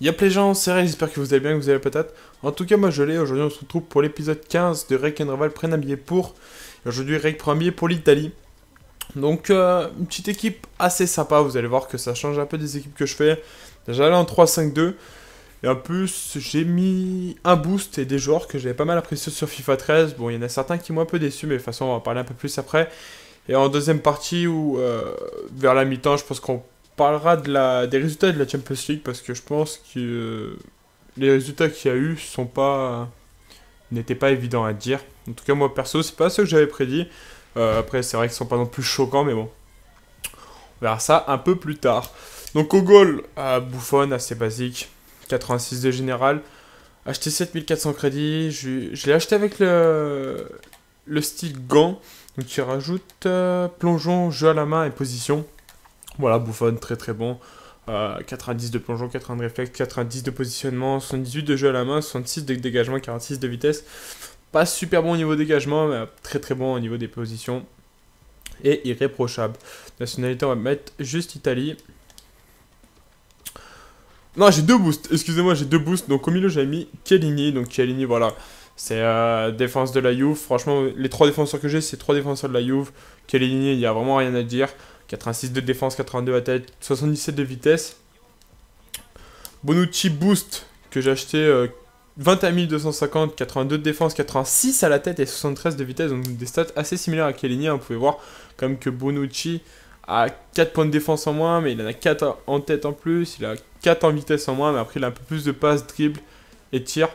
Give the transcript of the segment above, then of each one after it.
Y'a les gens, c'est vrai, j'espère que vous allez bien, que vous allez peut-être. En tout cas, moi je l'ai. Aujourd'hui, on se retrouve pour l'épisode 15 de Rake Raval prennent un billet pour. Aujourd'hui, Rake prend un billet pour l'Italie. Donc, euh, une petite équipe assez sympa. Vous allez voir que ça change un peu des équipes que je fais. Là en 3-5-2. Et en plus, j'ai mis un boost et des joueurs que j'avais pas mal appréciés sur FIFA 13. Bon, il y en a certains qui m'ont un peu déçu, mais de toute façon, on va en parler un peu plus après. Et en deuxième partie, ou euh, vers la mi-temps, je pense qu'on parlera des résultats de la Champions League parce que je pense que euh, les résultats qu'il y a eu sont pas n'étaient pas évidents à dire. En tout cas, moi perso, c'est pas ce que j'avais prédit. Euh, après, c'est vrai qu'ils sont pas non plus choquants, mais bon, on verra ça un peu plus tard. Donc au goal, à Bouffon, assez basique, 86 de général. Acheté 7400 crédits, je, l'ai acheté avec le, le style gant. Donc tu rajoutes euh, plongeon, jeu à la main et position. Voilà, Bouffon, très très bon. 90 euh, de plongeon, 80 de réflexe, 90 de positionnement, 78 de jeu à la main, 66 de dégagement, 46 de vitesse. Pas super bon au niveau dégagement, mais très très bon au niveau des positions. Et irréprochable. Nationalité, on va mettre juste Italie. Non, j'ai deux boosts. Excusez-moi, j'ai deux boosts. Donc au milieu, j'avais mis Chiellini. Donc Chiellini, voilà. C'est euh, défense de la Juve. Franchement, les trois défenseurs que j'ai, c'est trois défenseurs de la Juve. Chiellini, il n'y a vraiment rien à dire. 86 de défense, 82 à tête, 77 de vitesse. Bonucci Boost que j'ai acheté euh, 21 250, 82 de défense, 86 à la tête et 73 de vitesse. Donc des stats assez similaires à Chiellini. Hein. Vous pouvez voir comme que Bonucci a 4 points de défense en moins, mais il en a 4 en tête en plus. Il a 4 en vitesse en moins, mais après il a un peu plus de passes, dribble et tir.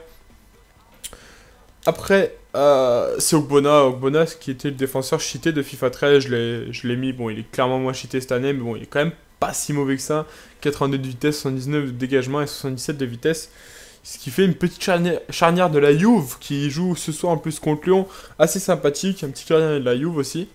Après, euh, c'est Ogbona. Ogbona, qui était le défenseur cheaté de FIFA 13, je l'ai mis. Bon, il est clairement moins cheaté cette année, mais bon, il est quand même pas si mauvais que ça. 82 de vitesse, 79 de dégagement et 77 de vitesse. Ce qui fait une petite charnière, de la Juve qui joue ce soir en plus contre Lyon. Assez sympathique. Un petit charnière de la Juve aussi.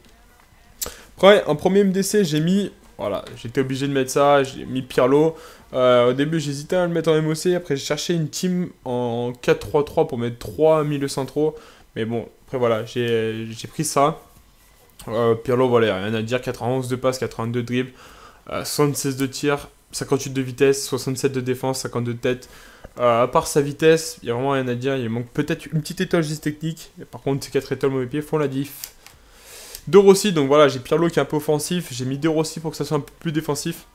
Après, en premier MDC, j'ai mis. Voilà, j'étais obligé de mettre ça. J'ai mis Pirlo. Euh, au début, j'hésitais à le mettre en MOC. Après, j'ai cherché une team en 4-3-3 pour mettre 3 milieux centraux. Mais bon, après, voilà, j'ai pris ça. Euh, Pirlo, voilà, rien à dire. 91 de passe, 82 de dribble, 76 de tir, 58 de vitesse, 67 de défense, 52 de tête. Euh, à part sa vitesse, il n'y a vraiment rien à dire. Il manque peut-être une petite étoile juste technique. par contre, ces 4 étoiles mauvais pied font la diff. De Rossi, donc voilà, j'ai Pirlo qui est un peu offensif. J'ai mis De Rossi pour que ça soit un peu plus défensif.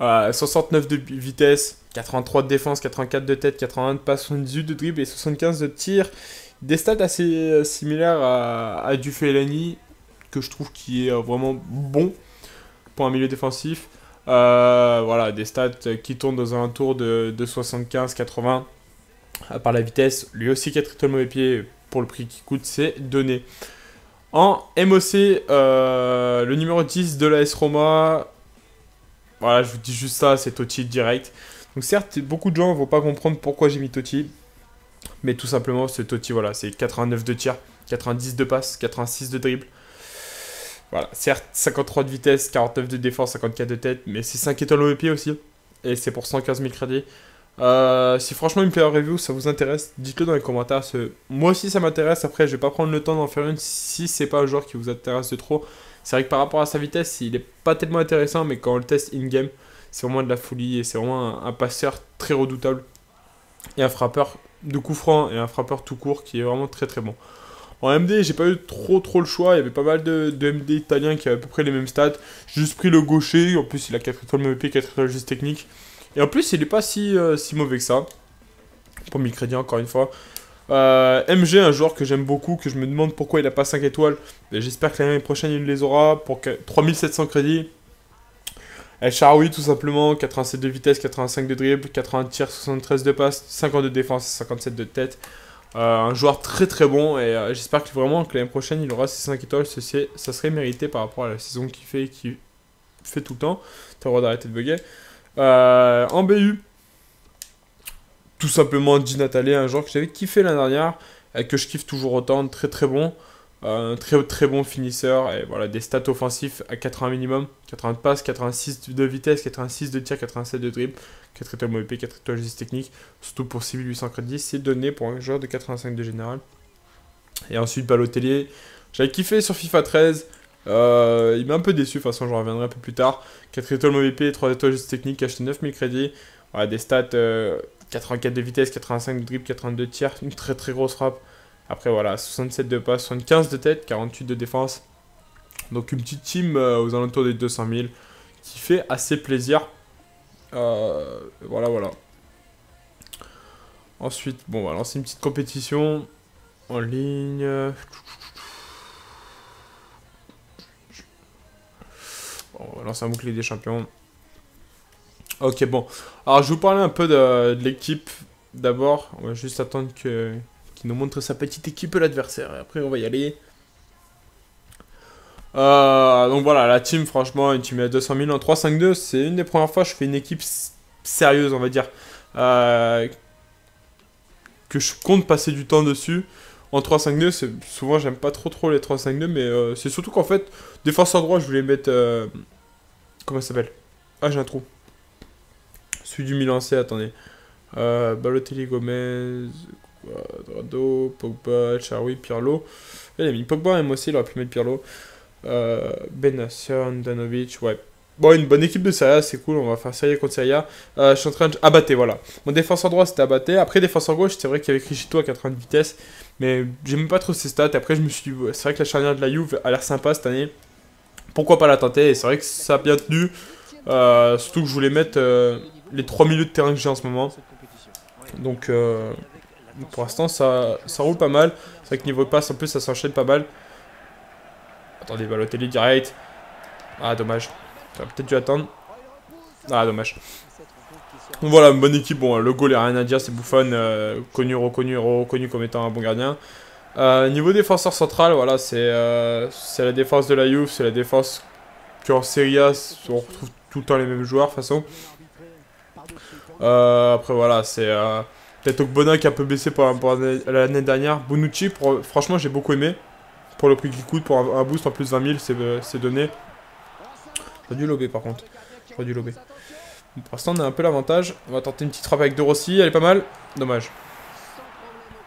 69 euh, de vitesse, 83 de défense, 84 de tête, 81 de passe, 78 de dribble et 75 de tir. Des stats assez euh, similaires à, à que je trouve qui est euh, vraiment bon pour un milieu défensif. voilà, des stats qui tournent dans un tour de, 75-80 par la vitesse. Lui aussi 4 étoiles mauvais pied pour le prix qui coûte, c'est donné. En MOC, le numéro 10 de la S Roma, voilà, je vous dis juste ça, c'est Totti direct. Donc certes, beaucoup de gens ne vont pas comprendre pourquoi j'ai mis Totti. Mais tout simplement, ce Totti, voilà, c'est 89 de tir, 90 de passe, 86 de dribble. Voilà, certes, 53 de vitesse, 49 de défense, 54 de tête, mais c'est 5 étoiles au pied aussi. Et c'est pour 115 000 crédits. Euh, si franchement une player review ça vous intéresse, dites-le dans les commentaires. Moi aussi ça m'intéresse. Après, je vais pas prendre le temps d'en faire une si c'est pas un joueur qui vous intéresse de trop. C'est vrai que par rapport à sa vitesse, il est pas tellement intéressant, mais quand on le teste in-game, c'est vraiment de la folie et c'est vraiment un, passeur très redoutable. Et un frappeur de coup franc et un frappeur tout court qui est vraiment très très bon. En MD, j'ai pas eu trop trop le choix. Il y avait pas mal de, MD italiens qui avaient à peu près les mêmes stats. J'ai juste pris le gaucher. En plus, il a 4 étoiles MVP, 4 étoiles juste technique. Et en plus, il est pas si, euh, si mauvais que ça. Pour 1000 crédits, encore une fois. Euh, MG, un joueur que j'aime beaucoup, que je me demande pourquoi il n'a pas 5 étoiles. J'espère que l'année prochaine il les aura pour 3700 crédits. El Charoui tout simplement, 87 de vitesse, 85 de dribble, 80 de tir, 73 de passe, 50 de défense, 57 de tête. Euh, un joueur très très bon et euh, j'espère que vraiment que l'année prochaine il aura ses 5 étoiles. Ça serait mérité par rapport à la saison qu'il fait qui fait tout le temps. T'as le droit d'arrêter de bugger. en BU, tout simplement Di Natale, un joueur que j'avais kiffé l'année dernière, et que je kiffe toujours autant, très très bon. Un très très bon finisseur, et voilà, des stats offensifs à 80 minimum, 80 de passe, 86 de vitesse, 86 de tir, 87 de dribble, 4 étoiles MOP, 4 étoiles juste technique, surtout pour 6800 crédits, c'est donné pour un joueur de 85 de général. Et ensuite Balotellier, j'avais kiffé sur FIFA 13, euh, il m'a un peu déçu, de toute façon je reviendrai un peu plus tard. 4 étoiles MOP, 3 étoiles juste technique, acheté 9000 crédits, des stats 84 de vitesse, 85 de dribble, 82 de tir, une très très grosse frappe. Après voilà, 67 de passe, 75 de tête, 48 de défense. Donc une petite team aux alentours des 200 000 qui fait assez plaisir. voilà, voilà. Ensuite, bon, on va lancer une petite compétition en ligne. on va lancer un bouclier des champions. Ok, bon. Alors, je vais vous parler un peu de, l'équipe. D'abord, on va juste attendre que qu'il nous montre sa petite équipe, l'adversaire. Et après, on va y aller. Euh, donc voilà, la team, franchement, une team à 200 000 en 3-5-2. C'est une des premières fois que je fais une équipe sérieuse, on va dire. Euh, que je compte passer du temps dessus. En 3-5-2, souvent j'aime pas trop trop les 3-5-2, mais euh, c'est surtout qu'en fait, défenseur droit, je voulais mettre. Comment ça s'appelle? Ah, j'ai un trou. Celui du Milan C, attendez. Balotelli, Gomez, Quadrado, Pogba, Charoui, Pirlo. Il a mis Pogba, même aussi, il aurait pu mettre Pirlo. Euh, Benassian, Danovic, ouais. Bon, une bonne équipe de Serie c'est cool, on va faire Serie contre Serie euh, je suis en train de... Abatté, voilà. Mon défenseur droit, c'était Abatté. Après, défenseur gauche, c'est vrai qu'il y avait Crichito à 80 de vitesse. Mais j'aime pas trop ses stats. Après, je me suis c'est vrai que la charnière de la Juve a l'air sympa cette année. Pourquoi pas la tenter? Et c'est vrai que ça a bien tenu. Euh, surtout que je voulais mettre euh, les 3 milieux de terrain que j'ai en ce moment. Donc, pour l'instant, ça, roule pas mal. C'est vrai que niveau passe, en plus, ça s'enchaîne pas mal. Attendez, Balotelli direct. Ah, dommage. J'aurais peut-être dû attendre. Ah, dommage. voilà, bonne équipe. Bon, le goal, il n'y a rien à dire. C'est Buffon, euh, connu, reconnu, reconnu comme étant un bon gardien. Euh, niveau défenseur central, voilà, euh, c'est la défense de la Juve. C'est la défense qu'en Serie A, on retrouve tout le temps les mêmes joueurs, de toute façon. après, voilà, c'est peut-être qui a un peu baissé pour, l'année dernière. Bonucci, franchement, j'ai beaucoup aimé. Pour le prix qu'il coûte, pour un, boost en plus 20 000, c'est donné. J'aurais dû lober par contre. J'aurais dû lober. pour l'instant, on a un peu l'avantage. On va tenter une petite frappe avec De Rossi. Elle est pas mal. Dommage.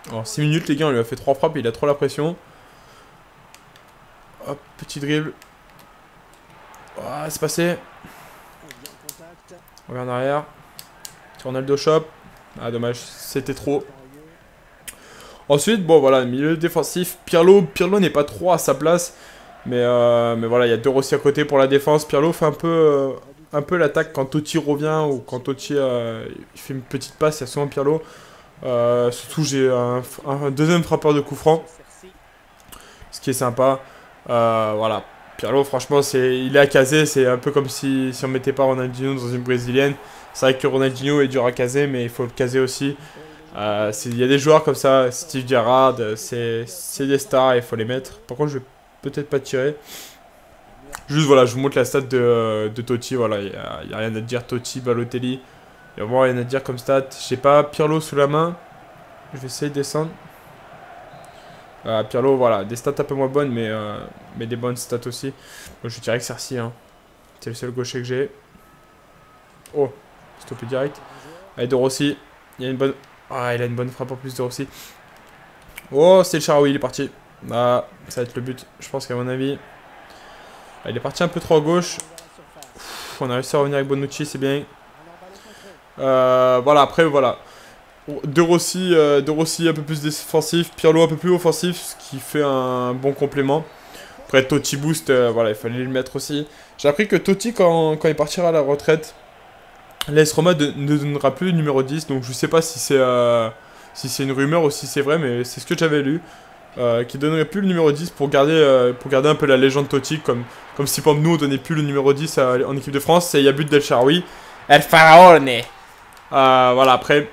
Alors, 6 minutes, les gars. On lui a fait 3 frappes. il a trop la pression. Hop, petit dribble. Oh, c'est passé. On revient en arrière. Ronaldo shop. Ah, dommage. C'était trop. Ensuite, bon, voilà, milieu défensif. Pirlo. Pirlo n'est pas trop à sa place. Mais, euh, mais voilà, il y a deux Rossi à côté pour la défense. Pirlo fait un peu, euh, peu l'attaque quand Totti revient ou quand Totti euh, fait une petite passe, il y a souvent Pirlo. surtout, j'ai un, deuxième frappeur de coup franc. Ce qui est sympa. voilà. Pirlo, franchement, c'est, il est à caser. C'est un peu comme si, si on mettait pas Ronaldinho dans une brésilienne. C'est vrai que Ronaldinho est dur à caser, mais il faut le caser aussi. Il y a des joueurs comme ça, Steve Gerrard, c'est des stars, il faut les mettre. Par contre, je vais peut-être pas tirer. Juste voilà, je vous montre la stat de, de Totti. Voilà, il n'y a, rien à dire. Totti, Balotelli. Il n'y a vraiment rien à dire comme stat. J'ai pas Pirlo sous la main. Je vais essayer de descendre. Euh, Pirlo, voilà, des stats un peu moins bonnes, mais, euh, des bonnes stats aussi. je dirais que Cersei, hein. c'est le seul gaucher que j'ai. Oh, stoppé direct. Allez, De Rossi, il a une bonne... Ah, il a une bonne frappe en plus de Rossi. Oh, c'est le Charoui, il est parti. Ah, ça va être le but, je pense qu'à mon avis. Ah, il est parti un peu trop à gauche. on a réussi à revenir avec Bonucci, c'est bien. Euh, voilà, après, voilà. De Rossi, euh, de Rossi un peu plus défensif, Pirlo un peu plus offensif, ce qui fait un bon complément. Après, Totti boost, euh, voilà, il fallait le mettre aussi. J'ai appris que Totti, quand, quand, il partira à la retraite, l'AS Roma ne donnera plus le numéro 10. Donc, je sais pas si c'est si c'est une rumeur ou si c'est vrai, mais c'est ce que j'avais lu. Euh, qui donnerait plus le numéro 10 pour garder, euh, pour garder un peu la légende Totti, comme, comme si pour nous on donnait plus le numéro 10 en équipe de France, c'est Yabut Del Charoui. El Faraone euh, Voilà, après,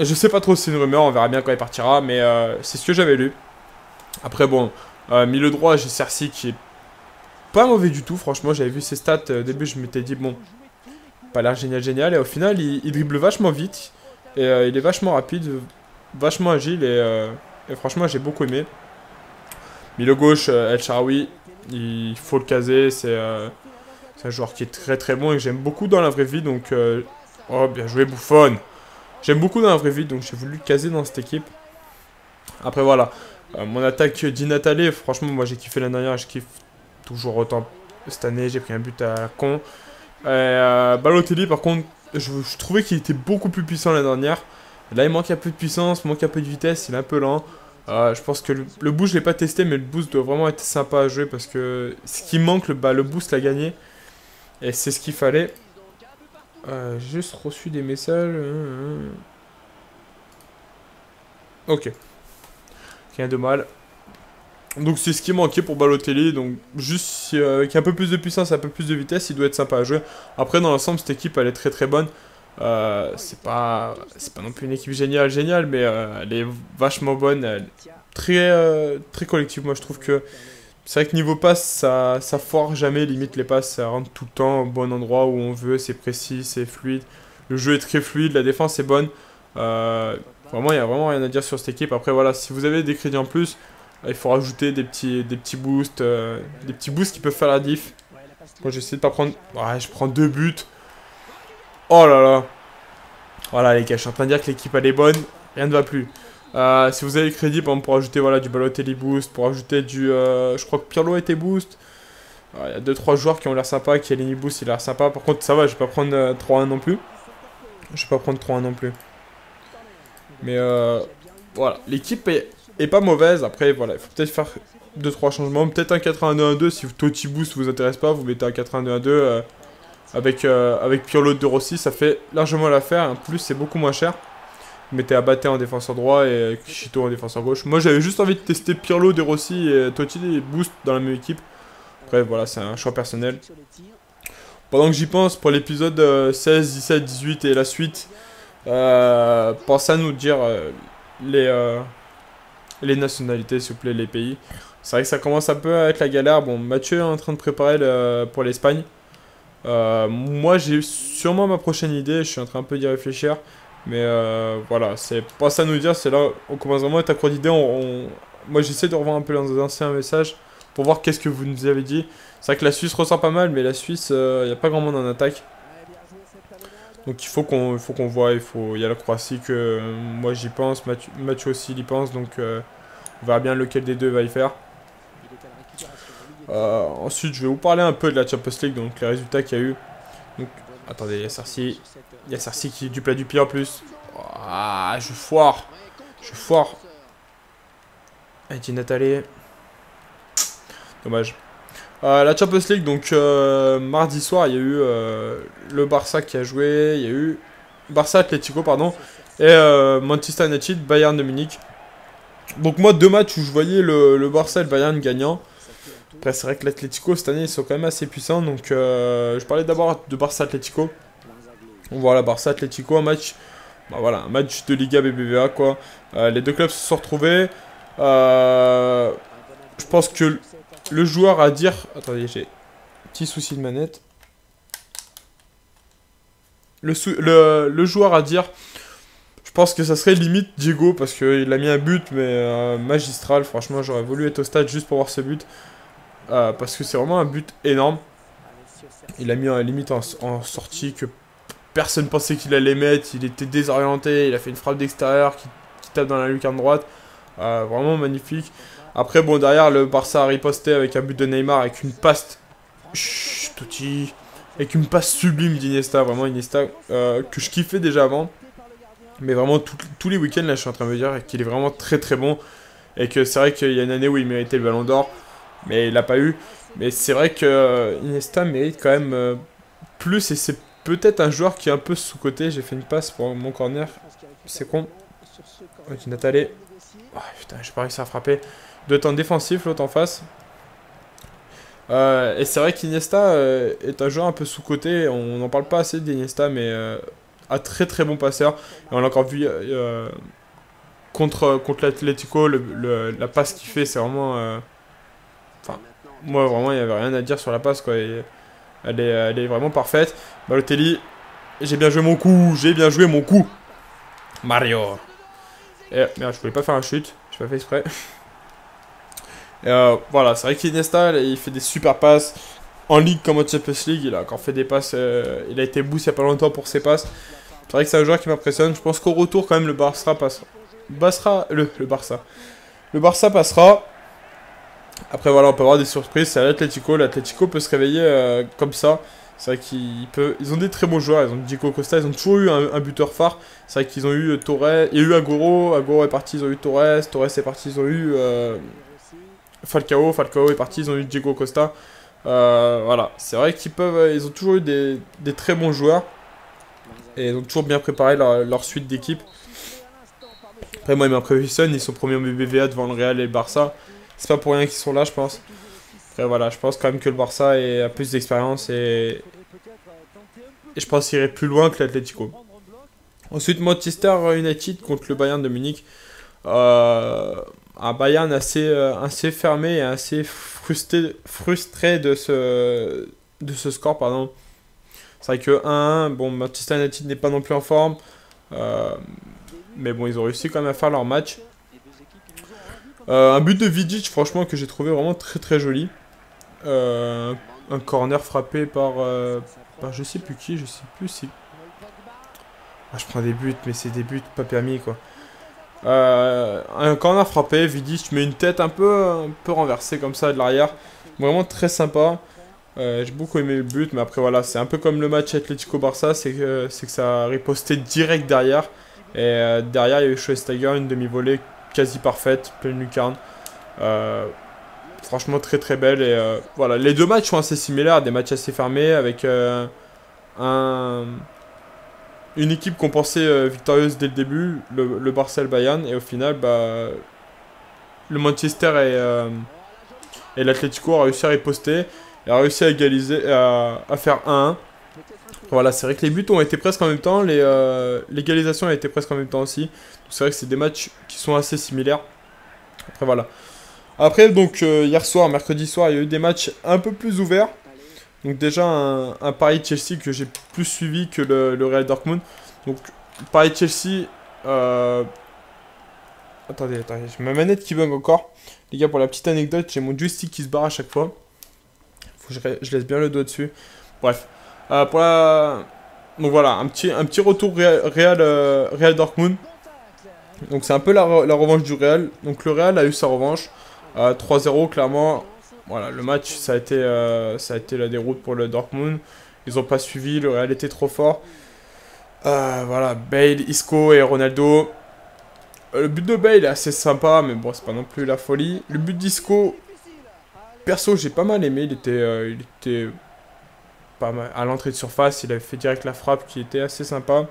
je sais pas trop si c'est une rumeur, on verra bien quand il partira, mais c'est ce que j'avais lu. Après, bon, milieu droit, j'ai Cersei qui est pas mauvais du tout, franchement, j'avais vu ses stats au début, je m'étais dit, bon, pas l'air génial, génial, et au final, il, dribble vachement vite, et il est vachement rapide, vachement agile, et et franchement, j'ai beaucoup aimé. Milieu gauche, euh, El Sharawi, il faut le caser. Euh, c'est un joueur qui est très très bon et que j'aime beaucoup dans la vraie vie. Donc, euh, oh, bien joué, Bouffon. J'aime beaucoup dans la vraie vie, donc j'ai voulu le caser dans cette équipe. Après, voilà. mon attaque d'Inatale, franchement, moi j'ai kiffé l'année dernière. Je kiffe toujours autant cette année. J'ai pris un but à con. Balotelli, par contre, je, trouvais qu'il était beaucoup plus puissant la dernière. Là, il manque un peu de puissance, manque un peu de vitesse, il est un peu lent. Euh, je pense que le, boost, je l'ai pas testé, mais le boost doit vraiment être sympa à jouer parce que ce qui manque, le, bah, le boost l'a gagné. Et c'est ce qu'il fallait. Euh, juste reçu des messages. Ok. Rien de mal. Donc c'est ce qui manquait pour Balotelli. Donc juste euh, avec un peu plus de puissance, un peu plus de vitesse, il doit être sympa à jouer. Après dans l'ensemble cette équipe elle est très très bonne. Euh, c'est pas c'est pas non plus une équipe géniale géniale, mais euh, elle est vachement bonne. très très collective. Moi je trouve que c'est vrai que niveau passe ça ça foire jamais. Limite les passes ça rentre tout le temps au bon endroit où on veut. C'est précis, c'est fluide. Le jeu est très fluide, la défense est bonne. vraiment il y a vraiment rien à dire sur cette équipe. Après voilà si vous avez des crédits en plus il faut rajouter des petits, des petits boosts, euh, des petits boosts qui peuvent faire la diff. Moi j'essaie de pas prendre... Ouais, je prends deux buts. Oh là là. Voilà les gars, je suis en train de dire que l'équipe elle est bonne, rien ne va plus. Euh, si vous avez le crédit, par pour ajouter voilà, du Balotelli boost, pour ajouter du... Euh, je crois que Pirlo était boost. Il y a 2-3 joueurs qui ont l'air sympa, qui Lini boost, il a l'air sympa. Par contre, ça va, je vais pas prendre 3-1 non plus. Je vais pas prendre 3-1 non plus. Mais voilà, l'équipe est pas mauvaise. Après, voilà, il faut peut-être faire 2-3 changements. Peut-être un 82-1-2 si Totti Boost vous intéresse pas. Vous mettez un 82-1-2 euh, avec, euh, avec Pirlo de Rossi. Ça fait largement l'affaire. En plus, c'est beaucoup moins cher. Vous mettez Abate en défenseur droit et Kishito en défenseur gauche. Moi, j'avais juste envie de tester Pirlo, De Rossi et Totti et Boost dans la même équipe. Après, voilà, c'est un choix personnel. Pendant que j'y pense, pour l'épisode 16, 17, 18 et la suite, euh, pensez à nous dire les les nationalités, s'il vous plaît, les pays. C'est vrai que ça commence un peu à être la galère. Bon, Mathieu est en train de préparer pour l'Espagne. Euh, moi, j'ai sûrement ma prochaine idée. Je suis en train un peu d'y réfléchir. Mais euh, voilà, c'est pas ça à nous dire. C'est là on commence vraiment à être accro d'idées. Moi, j'essaie de revoir un peu les anciens messages pour voir qu'est-ce que vous nous avez dit. C'est vrai que la Suisse ressort pas mal, mais la Suisse, il euh, n'y a pas grand monde en attaque. Donc il faut qu'on faut qu'on voit, il faut il y a la Croatie que euh, moi j'y pense, Mathieu, aussi il y pense, donc euh, on verra bien lequel des deux va y faire. Euh, ensuite je vais vous parler un peu de la Champions League, donc les résultats qu'il y a eu. Donc, attendez, il y a Sarcy, il y a qui est du plat du pied en plus. Ah, je foire, je foire. dit Nathalie. Dommage. Euh, la Champions League, donc euh, mardi soir, il y a eu euh, le Barça qui a joué, il y a eu Barça Atletico, pardon, et Manchester United, Bayern de Munich. Donc moi, deux matchs où je voyais le, Barça et le Bayern gagnant. Après, c'est vrai que l'Atletico, cette année, ils sont quand même assez puissants, donc je parlais d'abord de Barça Atletico. Donc voilà, Barça Atletico, un match, bah voilà, un match de Liga BBVA, quoi. les deux clubs se sont retrouvés. je pense que le joueur à dire... Attendez, j'ai petit souci de manette. Le, joueur à dire... Je pense que ça serait limite Diego parce qu'il a mis un but mais euh, magistral. Franchement, j'aurais voulu être au stade juste pour voir ce but. Euh, parce que c'est vraiment un but énorme. Il a mis un limite en, sortie que personne pensait qu'il allait mettre. Il était désorienté. Il a fait une frappe d'extérieur qui, tape dans la lucarne droite. Euh, vraiment magnifique. Après, bon, derrière, le Barça a riposté avec un but de Neymar, avec une passe... Chut. Avec une passe sublime d'Iniesta, vraiment Iniesta, euh, que je kiffais déjà avant. Mais vraiment, tous les week-ends, là, je suis en train de me dire qu'il est vraiment très très bon. Et que c'est vrai qu'il y a une année où il méritait le ballon d'or, mais il l'a pas eu. Mais c'est vrai que euh, Iniesta mérite quand même euh, plus, et c'est peut-être un joueur qui est un peu sous-côté. J'ai fait une passe pour mon corner, c'est con. Ok, Nathalie. Oh, putain, j'ai pas réussi à frapper doit en défensif, l'autre en face. Euh, et c'est vrai qu'Iniesta euh, est un joueur un peu sous-côté. On n'en parle pas assez d'Iniesta, mais euh, un très très bon passeur. Et on l'a encore vu contre, contre l'Atletico. la passe qu'il fait, c'est vraiment. Enfin, moi vraiment, il n'y avait rien à dire sur la passe. Quoi, elle, est, elle est vraiment parfaite. Balotelli, j'ai bien joué mon coup. J'ai bien joué mon coup. Mario. Merde, je voulais pas faire un chute. Je pas fait exprès. Euh, voilà, c'est vrai qu'Iniesta, il fait des super passes. En Ligue comme en Champions League, il a encore fait des passes. Euh, il a été boost il n'y a pas longtemps pour ses passes. C'est vrai que c'est un joueur qui m'impressionne. Je pense qu'au retour, quand même, le Barça passera. le, le Barça. Le Barça passera. Après, voilà, on peut avoir des surprises. C'est l'Atletico. L'Atletico peut se réveiller euh, comme ça. C'est vrai qu'ils peuvent, ils ont des très bons joueurs. Ils ont Diego Costa, ils ont toujours eu un, buteur phare. C'est vrai qu'ils ont eu Torres, il y eu Agoro, Agoro est parti, ils ont eu Torres, Torres est parti, ils ont eu euh, Falcao, Falcao est parti, ils ont eu Diego Costa. Euh, voilà, c'est vrai qu'ils peuvent, ils ont toujours eu des, très bons joueurs et ils ont toujours bien préparé leur, suite d'équipe. Après moi, ils m'impressionnent, ils sont premiers au BBVA devant le Real et le Barça. C'est pas pour rien qu'ils sont là, je pense. Après voilà, je pense quand même que le Barça a plus d'expérience et... et je pense qu'il irait plus loin que l'Atlético. Ensuite, Manchester United contre le Bayern de Munich. Euh, un Bayern assez, euh, assez fermé et assez frustré, frustré de, ce, de ce score. pardon. C'est vrai que 1-1, bon, Manchester United n'est pas non plus en forme. Euh, mais bon, ils ont réussi quand même à faire leur match. un but de Vidic, franchement, que j'ai trouvé vraiment très très joli. un corner frappé par, par je sais plus qui, je sais plus si ah, je prends des buts, mais c'est des buts pas permis, quoi. Euh, un corner frappé, Vidic met une tête un peu, un peu renversée comme ça de l'arrière. Vraiment très sympa. Euh, j'ai beaucoup aimé le but, mais après voilà, c'est un peu comme le match Atlético-Barça, c'est que, ça a riposté direct derrière. Et euh, derrière, il y a eu Schweinsteiger, une demi-volée quasi parfaite, pleine lucarne. franchement, très très belle. Et voilà, les deux matchs sont assez similaires, des matchs assez fermés avec un une équipe qu'on pensait euh, victorieuse dès le début, le, le Bayern, et au final, bah, le Manchester et, euh, et l'Atletico ont réussi à riposter, et a réussi à égaliser, à, à faire 1-1. Voilà, c'est vrai que les buts ont été presque en même temps, euh, l'égalisation a été presque en même temps aussi. C'est vrai que c'est des matchs qui sont assez similaires. Après, voilà. Après, donc, hier soir, mercredi soir, il y a eu des matchs un peu plus ouverts. Donc déjà un, Paris-Chelsea que j'ai plus suivi que le, Real Dortmund. Donc Paris-Chelsea... Euh... Attendez, attendez, j'ai ma manette qui bug encore. Les gars, pour la petite anecdote, j'ai mon joystick qui se barre à chaque fois. Faut que je, laisse bien le doigt dessus. Bref. Euh. Donc voilà, un petit, un petit retour Real, euh, Real, Dortmund. Donc c'est un peu la, la, revanche du Real. Donc le Real a eu sa revanche. 3-0, clairement. Voilà, le match, ça a, été, euh, ça a été la déroute pour le Dortmund. Ils n'ont pas suivi, le Real était trop fort. Euh, voilà, Bale, Isco et Ronaldo. Euh, le but de Bale est assez sympa, mais bon, c'est pas non plus la folie. Le but d'Isco, perso, j'ai pas mal aimé. Il était, il était pas mal à l'entrée de surface. Il avait fait direct la frappe qui était assez sympa.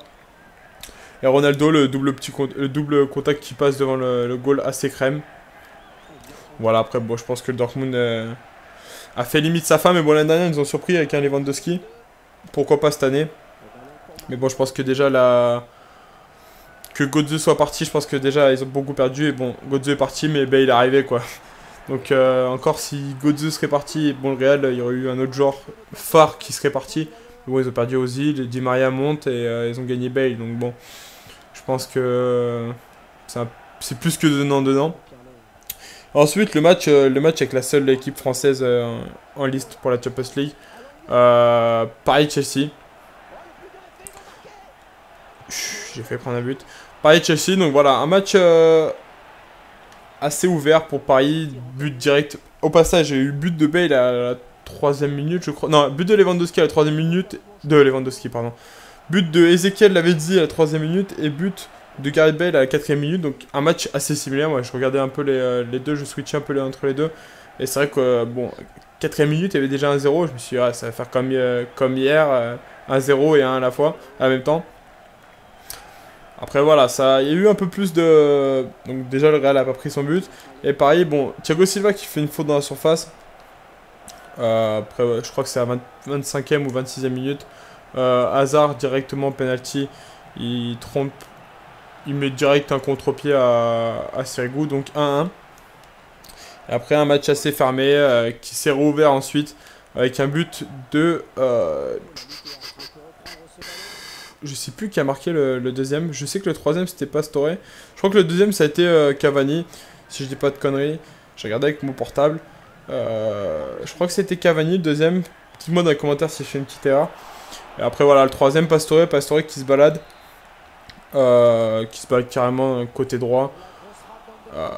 Et Ronaldo, le double, petit, le double contact qui passe devant le, le goal assez crème. Voilà, après, bon, je pense que le Dortmund euh, a fait limite sa fin, mais bon, l'année dernière, ils ont surpris avec un Lewandowski. Pourquoi pas cette année? Mais bon, je pense que déjà, la... que Godze soit parti, je pense que déjà, ils ont beaucoup perdu. Et bon, Godze est parti, mais ben, il est arrivé, quoi. Donc, euh, encore, si Godze serait parti, bon, le Real, il y aurait eu un autre genre phare qui serait parti. Mais bon, ils ont perdu Ozil, Di Maria monte et euh, ils ont gagné Bale. Donc, bon, je pense que c'est plus que dedans-dedans. Ensuite, le match, euh, le match avec la seule équipe française euh, en liste pour la Champions League. Euh, Paris-Chelsea. J'ai fait prendre un but. Paris-Chelsea, donc voilà, un match assez ouvert pour Paris. But direct. Au passage, j'ai eu but de Bale à la troisième minute, je crois. Non, but de Lewandowski à la troisième minute. De Lewandowski, pardon. But de Ezekiel dit à la troisième minute. Et but de Gareth Bale à la quatrième minute. Donc un match assez similaire. Moi, je regardais un peu les, euh, les deux, je switchais un peu entre les deux. Et c'est vrai que, euh, bon, quatrième minute, il y avait déjà un 0. Je me suis dit, ah, ça va faire comme, euh, comme hier, un 0 et un à la fois, en même temps. Après voilà, ça, il y a eu un peu plus de... Donc déjà le Real a pas pris son but. Et pareil, bon, Thiago Silva qui fait une faute dans la surface. après, je crois que c'est à 25e ou 26e minute. Hazard directement penalty. Il trompe il met direct un contre-pied à, à donc 1-1. Après un match assez fermé euh, qui s'est rouvert ensuite avec un but de... Euh, je sais plus qui a marqué le, deuxième. Je sais que le troisième c'était Pastore. Je crois que le deuxième ça a été euh, Cavani, si je dis pas de conneries. J'ai regardé avec mon portable. je crois que c'était Cavani le deuxième. Dites-moi dans les commentaires si je fais une petite erreur. Et après voilà, le troisième Pastore, Pastore qui se balade. Euh, qui se balade carrément côté droit. Euh,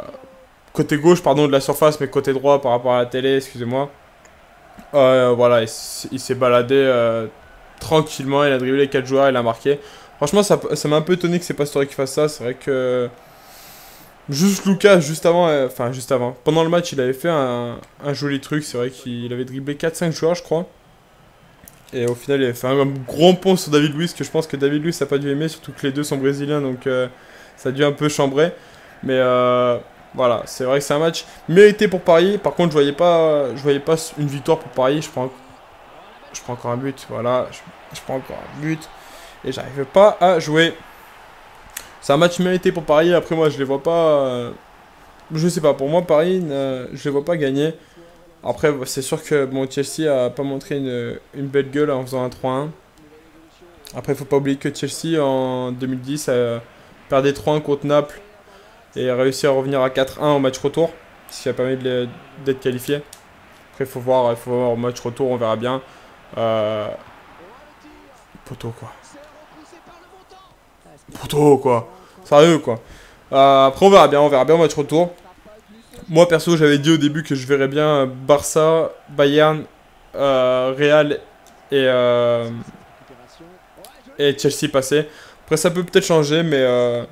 côté gauche, pardon, de la surface, mais côté droit par rapport à la télé, excusez-moi. voilà, il, s'est baladé tranquillement, il a dribblé les 4 joueurs, il a marqué. Franchement, ça m'a un peu étonné que c'est pas Story qui fasse ça. C'est vrai que. Juste Lucas, juste avant, enfin juste avant, pendant le match, il avait fait un, un joli truc. C'est vrai qu'il avait dribblé 4-5 joueurs, je crois. Et au final, il a fait un gros pont sur David Luiz que je pense que David Luiz n'a pas dû aimer, surtout que les deux sont brésiliens, donc euh, ça a dû un peu chambrer. Mais euh, voilà, c'est vrai que c'est un match mérité pour Paris. Par contre, je voyais pas, je voyais pas une victoire pour Paris. Je prends, je prends encore un but. Voilà, je, prends encore un but et j'arrive pas à jouer. C'est un match mérité pour Paris. Après, moi, je les vois pas. Euh, je sais pas. Pour moi, Paris, je les vois pas gagner. Après, c'est sûr que bon, Chelsea a pas montré une, une belle gueule en faisant un 3-1. Après, il faut pas oublier que Chelsea en 2010 a perdu 3-1 contre Naples et a réussi à revenir à 4-1 au match retour, ce qui a permis d'être qualifié. Après, faut voir, faut voir au match retour, on verra bien. Euh... Poteau quoi. Poteau quoi. Sérieux quoi. Euh, après, on verra bien, on verra bien au match retour. Moi perso, j'avais dit au début que je verrais bien Barça, Bayern, euh, Real et, euh, et Chelsea passer. Après, ça peut peut-être changer, mais euh,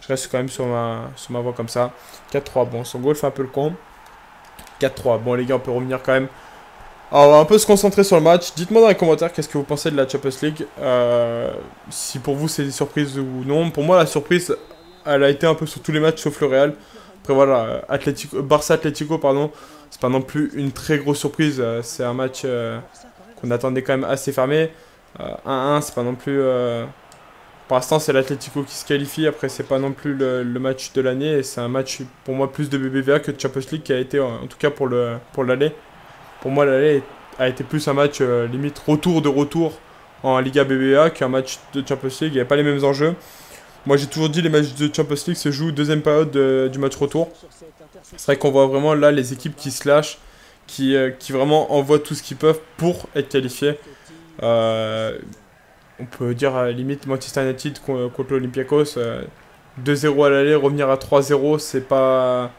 je reste quand même sur ma, sur ma voie comme ça. 4-3, bon, son goal fait un peu le con. 4-3, bon les gars, on peut revenir quand même. Alors, on va un peu se concentrer sur le match. Dites-moi dans les commentaires qu'est-ce que vous pensez de la Champions League. si pour vous c'est des surprises ou non. Pour moi, la surprise, elle a été un peu sur tous les matchs sauf le Real. Après voilà, Barça Atlético, pardon, c'est pas non plus une très grosse surprise. Euh, c'est un match euh, qu'on attendait quand même assez fermé. 1-1, euh, c'est pas non plus. Pour l'instant, c'est l'Atlético qui se qualifie. Après, c'est pas non plus le, match de l'année. c'est un match pour moi plus de BBVA que de Champions League qui a été, en, tout cas pour le pour. Pour moi, l'aller a été plus un match limite retour de retour en Liga BBVA qu'un match de Champions League. Il n'y avait pas les mêmes enjeux. Moi j'ai toujours dit les matchs de Champions League se jouent deuxième période du match retour. C'est vrai qu'on voit vraiment là les équipes qui se lâchent, qui, euh, qui vraiment envoient tout ce qu'ils peuvent pour être qualifiés. Euh, on peut dire à la limite Manchester United contre l'Olympiakos, 2-0 euh, à l'aller, revenir à 3-0, c'est pas.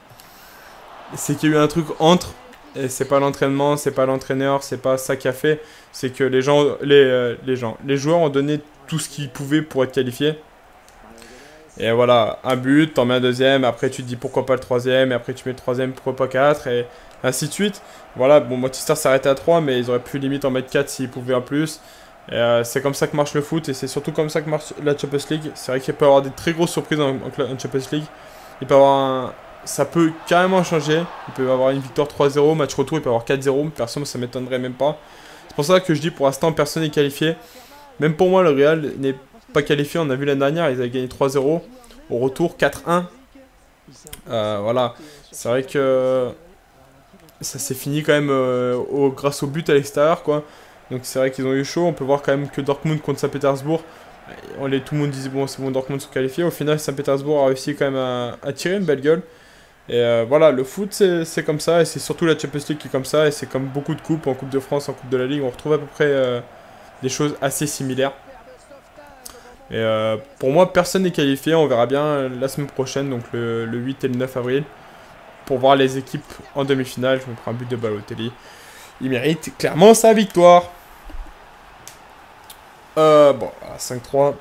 C'est qu'il y a eu un truc entre, et c'est pas l'entraînement, c'est pas l'entraîneur, c'est pas ça qui a fait, c'est que les gens, les, les gens, les joueurs ont donné tout ce qu'ils pouvaient pour être qualifiés. Et voilà, un but, t'en mets un deuxième, après tu te dis pourquoi pas le troisième, et après tu mets le troisième, pourquoi pas quatre, et ainsi de suite. Voilà, bon, Manchester s'arrêtait à 3, mais ils auraient pu limite en mettre 4 s'ils pouvaient en plus. Euh, c'est comme ça que marche le foot, et c'est surtout comme ça que marche la Champions League. C'est vrai qu'il peut y avoir des très grosses surprises en, Champions League. Il peut avoir Ça peut carrément changer. Il peut y avoir une victoire 3-0, match retour, il peut y avoir 4-0. Personne, ça m'étonnerait même pas. C'est pour ça que je dis pour l'instant, personne n'est qualifié. Même pour moi, le Real n'est pas qualifié, on a vu l'année dernière, ils avaient gagné 3-0. Au retour, 4-1. Euh, voilà, c'est vrai que ça s'est fini quand même euh, grâce au but à l'extérieur, quoi. Donc c'est vrai qu'ils ont eu chaud. On peut voir quand même que Dortmund contre Saint-Pétersbourg, tout le monde disait bon, c'est bon, Dortmund sont qualifiés. Au final, Saint-Pétersbourg a réussi quand même à, tirer une belle gueule. Et euh, voilà, le foot c'est comme ça, et c'est surtout la Champions League qui est comme ça, et c'est comme beaucoup de coupes, en Coupe de France, en Coupe de la Ligue, on retrouve à peu près des choses assez similaires. Et euh, pour moi, personne n'est qualifié. On verra bien la semaine prochaine, donc le, 8 et le 9 avril, pour voir les équipes en demi-finale. Je me prends un but de Balotelli. Il mérite clairement sa victoire. Euh, bon, 5-3.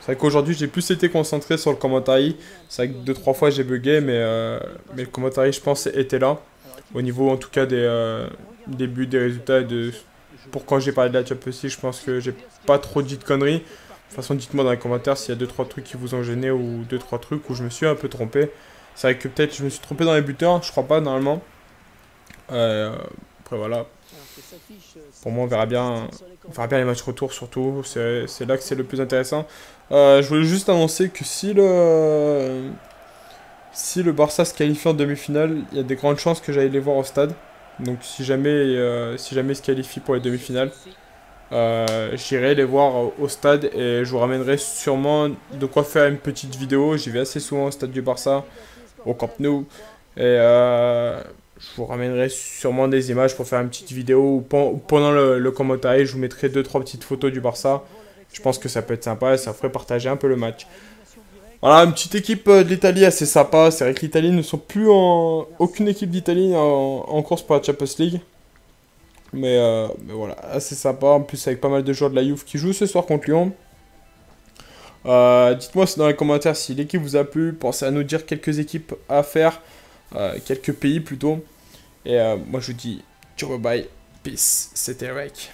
C'est vrai qu'aujourd'hui, j'ai plus été concentré sur le commentaire. C'est vrai que 2-3 fois, j'ai bugué, mais, euh, mais le commentaire, je pense, était là. Au niveau, en tout cas, des, des buts, des résultats. de... Pour quand j'ai parlé de la Champions League, je pense que j'ai pas trop dit de conneries. De toute façon, dites-moi dans les commentaires s'il y a 2-3 trucs qui vous ont gêné ou 2-3 trucs où je me suis un peu trompé. C'est vrai que peut-être je me suis trompé dans les buteurs, je crois pas normalement. Euh, après voilà. Pour moi, on verra bien, on verra bien les matchs retour surtout. C'est là que c'est le plus intéressant. Euh, je voulais juste annoncer que si le si le Barça se qualifie en demi-finale, il y a des grandes chances que j'aille les voir au stade. Donc si jamais, euh, si jamais il se qualifie pour les demi-finales, euh, j'irai les voir au stade et je vous ramènerai sûrement de quoi faire une petite vidéo. J'y vais assez souvent au stade du Barça, au Camp Nou. Et euh, je vous ramènerai sûrement des images pour faire une petite vidéo. Pendant le, commentaire, je vous mettrai 2-3 petites photos du Barça. Je pense que ça peut être sympa et ça ferait partager un peu le match. Voilà, une petite équipe euh, de l'Italie assez sympa. C'est vrai que l'Italie ne sont plus en. Aucune équipe d'Italie en course pour la Champions League. Mais, mais voilà, assez sympa. En plus, avec pas mal de joueurs de la Youth qui jouent ce soir contre Lyon. Dites-moi dans les commentaires si l'équipe vous a plu. Pensez à nous dire quelques équipes à faire. quelques pays plutôt. Et moi, je vous dis ciao, bye bye. Peace. C'était Rek.